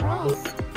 Rock.